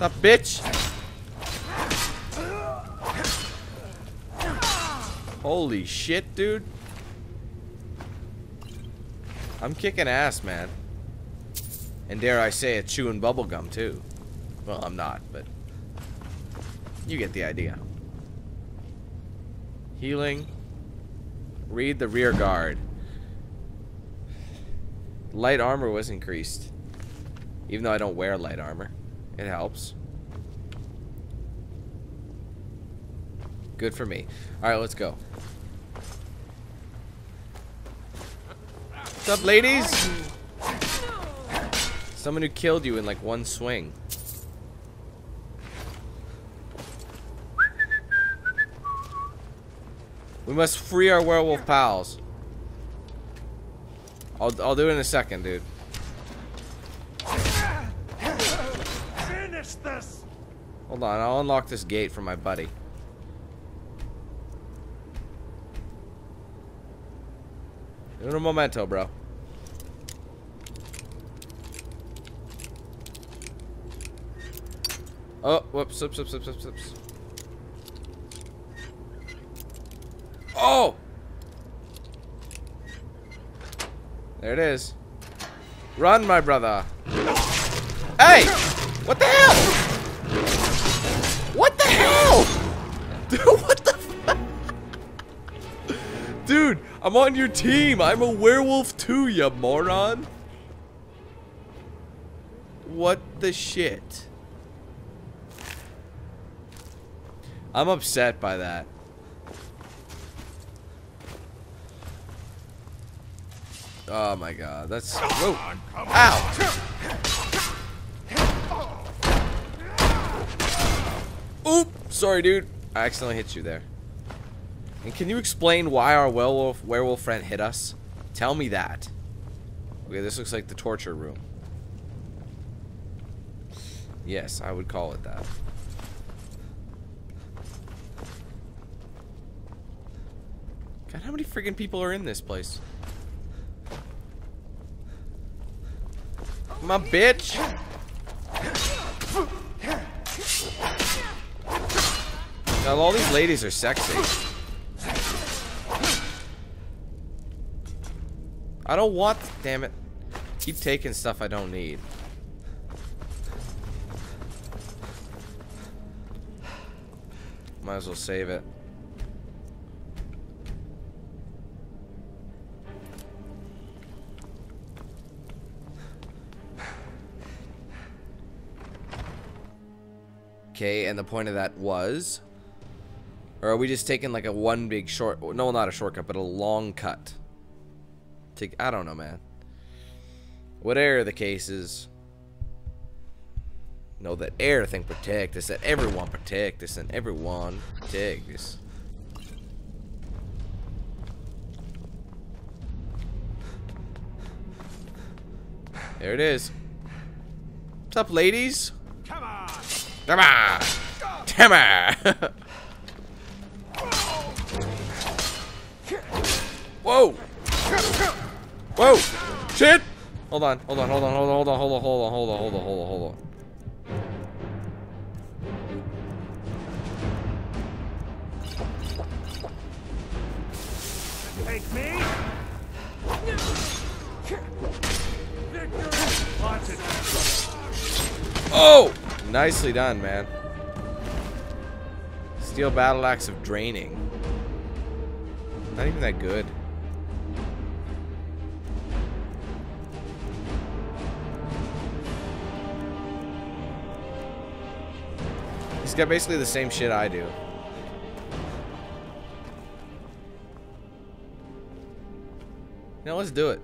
What's up, bitch? Holy shit, dude. I'm kicking ass, man. And dare I say it, chewing bubblegum, too. Well, I'm not, but... You get the idea. Healing. Read the rear guard. Light armor was increased. Even though I don't wear light armor. It helps. Good for me. Alright, let's go. What's up, ladies? Someone who killed you in like one swing. We must free our werewolf pals. I'll, I'll do it in a second, dude. Finish this! Hold on, I'll unlock this gate for my buddy. A momento, bro. Oh, whoops, whoops, whoops, whoops, whoops. Oh! There it is. Run, my brother. Hey! What the hell? What the hell? Dude, what the? Dude, I'm on your team. I'm a werewolf too, you moron. What the shit? I'm upset by that. Oh my god, that's whoa. Ow! Oop! Sorry, dude. I accidentally hit you there. And can you explain why our werewolf werewolf friend hit us? Tell me that. Okay, this looks like the torture room. Yes, I would call it that. God, how many freaking people are in this place? My bitch. God, all these ladies are sexy. I don't want, damn it. Keep taking stuff I don't need. Might as well save it. Okay, and the point of that was... Or are we just taking like a one big short... No, not a shortcut, but a long cut. To, I don't know, man. Whatever the case is... Know that everything protect us, that everyone protect us, and everyone protect us. There it is. What's up, ladies? Come on! Come on! Come on! Whoa! Whoa! Shit! Hold on, hold on, hold on, hold on, hold on, hold on, hold on, hold on, hold on, hold on, hold on. Take me! Victory! Watch it! Oh! Nicely done, man. Steel battle axe of draining. Not even that good. He's got basically the same shit I do. Now let's do it.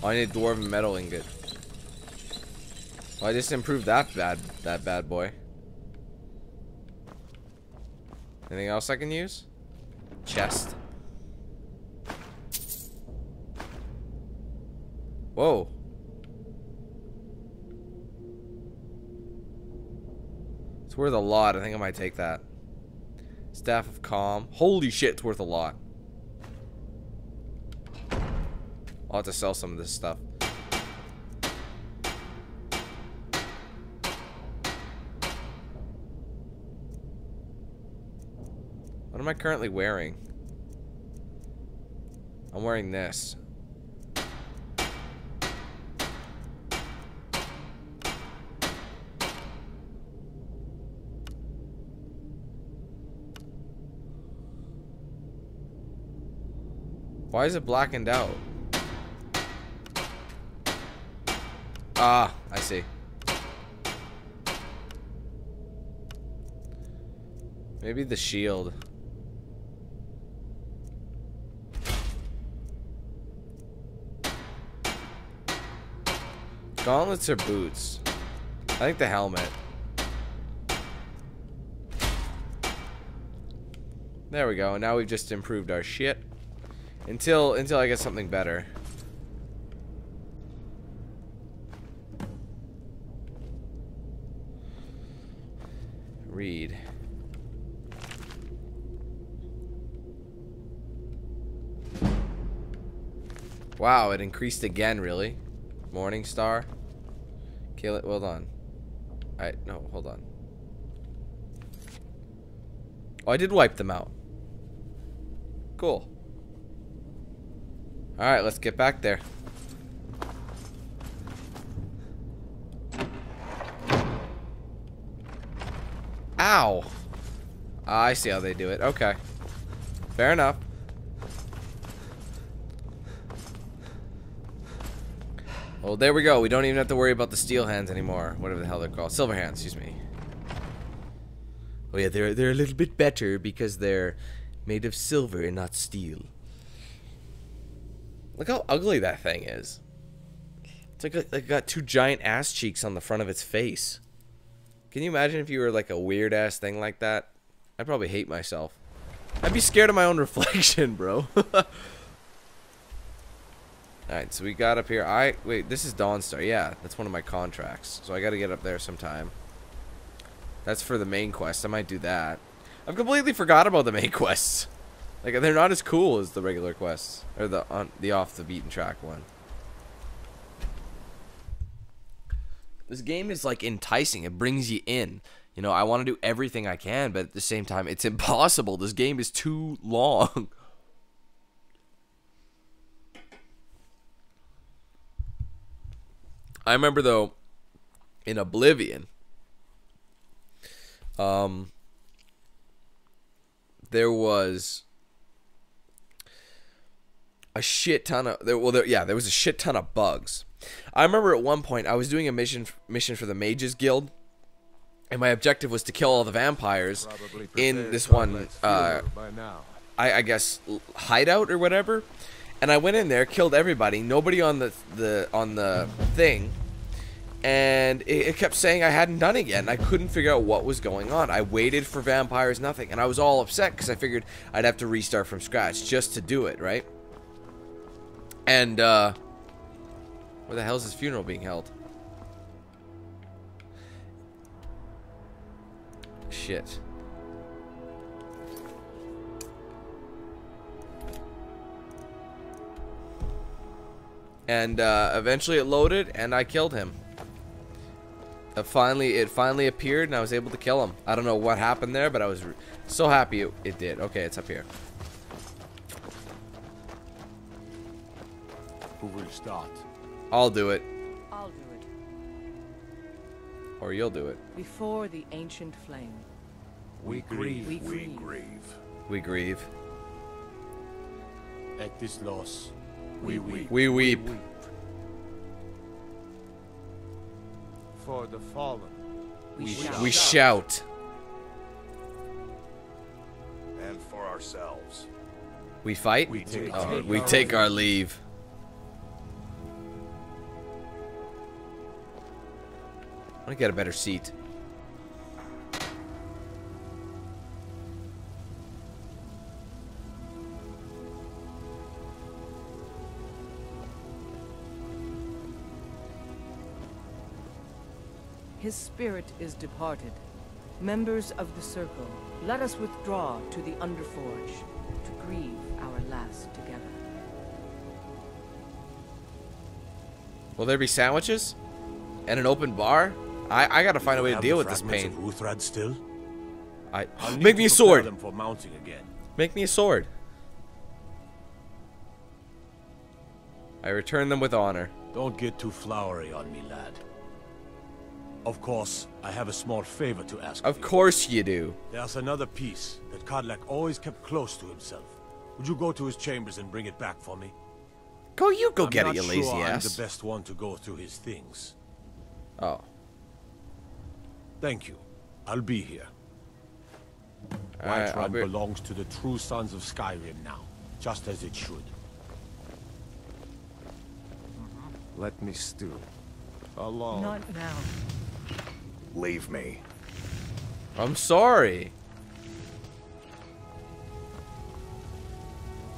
Oh, I need dwarven metal ingot. Well, I just improved that bad that bad boy. Anything else I can use? Chest. Whoa. It's worth a lot. I think I might take that. Staff of Calm. Holy shit, it's worth a lot. I'll have to sell some of this stuff. Am I currently wearing? I'm wearing this. Why is it blackened out? Ah, I see. Maybe the shield. Gauntlets or boots? I think the helmet. There we go. Now we've just improved our shit. Until until I get something better. Read. Wow, it increased again, really? Morning Star? Kill it, well done. I, no, hold on. Oh, I did wipe them out. Cool. Alright, let's get back there. Ow! I see how they do it. Okay. Fair enough. Well, there we go. We don't even have to worry about the steel hands anymore. Whatever the hell they're called. Silver hands, excuse me. Oh yeah, they're, they're a little bit better because they're made of silver and not steel. Look how ugly that thing is. It's like, like got two giant ass cheeks on the front of its face. Can you imagine if you were like a weird ass thing like that? I'd probably hate myself. I'd be scared of my own reflection, bro. Alright, so we got up here. I wait, this is Dawnstar. Yeah, that's one of my contracts. So I gotta get up there sometime. That's for the main quest. I might do that. I've completely forgot about the main quests. Like they're not as cool as the regular quests or the on the off the beaten track one. This game is like enticing. It brings you in. You know, I want to do everything I can, but at the same time, it's impossible. This game is too long. I remember though in Oblivion um there was a shit ton of there, well there, yeah there was a shit ton of bugs. I remember at one point i was doing a mission mission for the mages guild and my objective was to kill all the vampires in this one uh, I, I guess hideout or whatever and i went in there killed everybody. Nobody on the the on the thing and it, it kept saying I hadn't done it yet, and I couldn't figure out what was going on. I waited for vampires, nothing, and I was all upset because I figured I'd have to restart from scratch just to do it, right? And, uh, where the hell is his funeral being held? Shit. And, uh, eventually it loaded, and I killed him. It finally, it finally appeared, and I was able to kill him. I don't know what happened there, but I was so happy it, it did. Okay, it's up here. Who will start? I'll do it. I'll do it. Or you'll do it. Before the ancient flame. We grieve. We We grieve. grieve. We grieve. At this loss, we weep. We weep. For the fallen, We, We shout. We shout. and for ourselves. We fight? we take Oh, our we take our leave. I want to get a better seat. His spirit is departed. Members of the Circle, let us withdraw to the Underforge to grieve our last together. Will there be sandwiches? And an open bar? I, I gotta find a way to deal with this fragments pain. Of Wuuthrad still? I I'll make me a sword. For mounting again. Make me a sword. I return them with honor. Don't get too flowery on me, lad. Of course, I have a small favor to ask Of you. course you do. There's another piece that Kodlak always kept close to himself. Would you go to his chambers and bring it back for me? Go you go I'm get it, you lazy ass. I'm the best one to go through his things. Oh. Thank you. I'll be here. Alright, I'll be- belongs to the true sons of Skyrim now, just as it should. Mm-hmm. Let me stew. Alone. Not now. Leave me. I'm sorry.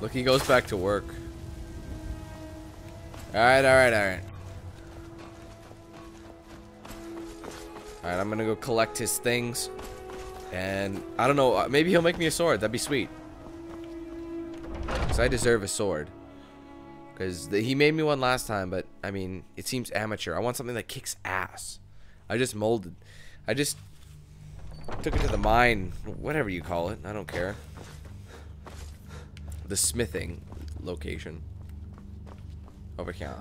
Look, he goes back to work. Alright, alright, alright. Alright, I'm gonna go collect his things. And, I don't know, uh, maybe he'll make me a sword. That'd be sweet. Because I deserve a sword. Because he made me one last time, but, I mean, it seems amateur. I want something that kicks ass. I just molded. I just took it to the mine, whatever you call it. I don't care. The smithing location. Over here.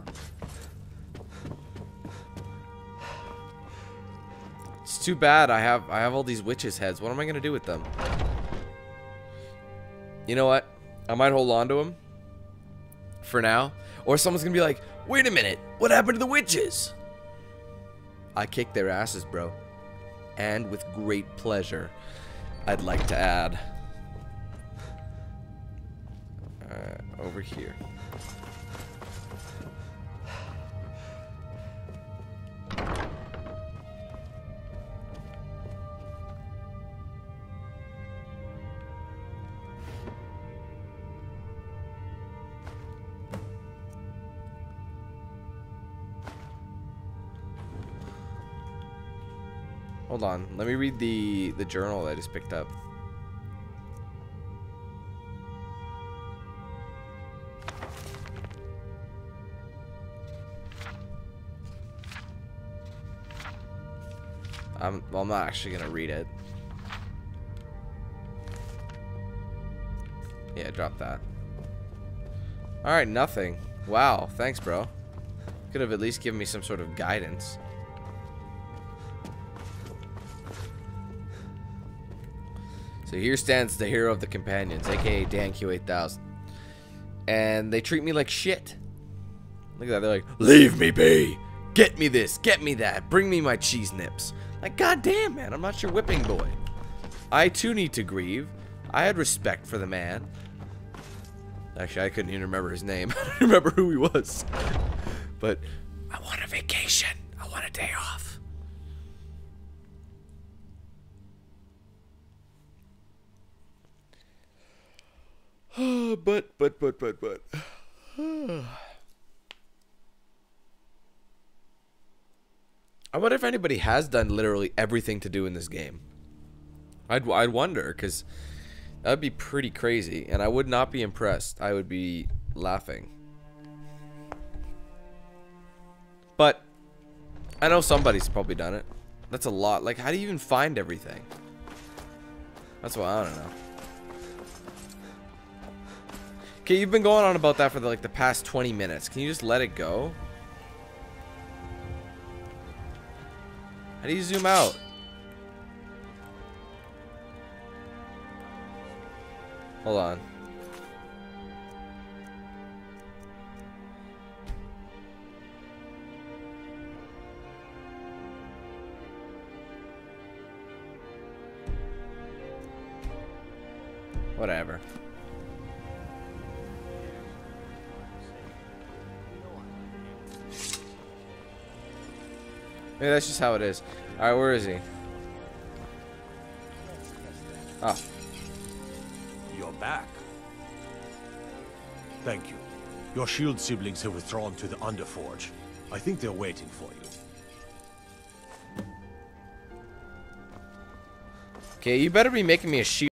It's too bad I have I have all these witches heads. What am I gonna do with them? You know what? I might hold on to them for now. Or someone's gonna be like, wait a minute, what happened to the witches? I kicked their asses, bro. And with great pleasure, I'd like to add. Uh, over here. Hold on. Let me read the the journal that I just picked up. I'm well, I'm not actually gonna read it. Yeah, drop that. Alright, nothing. Wow, thanks, bro. Could have at least given me some sort of guidance. So here stands the hero of the companions, aka Dan Q8000. And they treat me like shit. Look at that, they're like, leave me be! Get me this, get me that, bring me my cheese nips. Like, goddamn, man, I'm not your whipping boy. I too need to grieve. I had respect for the man. Actually, I couldn't even remember his name. I don't remember who he was. But I want a vacation. I want a day off. But, but, but, but, but. I wonder if anybody has done literally everything to do in this game. I'd, I'd wonder, because that would be pretty crazy, and I would not be impressed. I would be laughing. But, I know somebody's probably done it. That's a lot. Like, how do you even find everything? That's what I don't know. Okay, you've been going on about that for the, like the past 20 minutes. Can you just let it go? How do you zoom out? Hold on. Whatever. Maybe that's just how it is. Alright, where is he? Oh. You're back. Thank you. Your shield siblings have withdrawn to the Underforge. I think they're waiting for you. Okay, you better be making me a shield.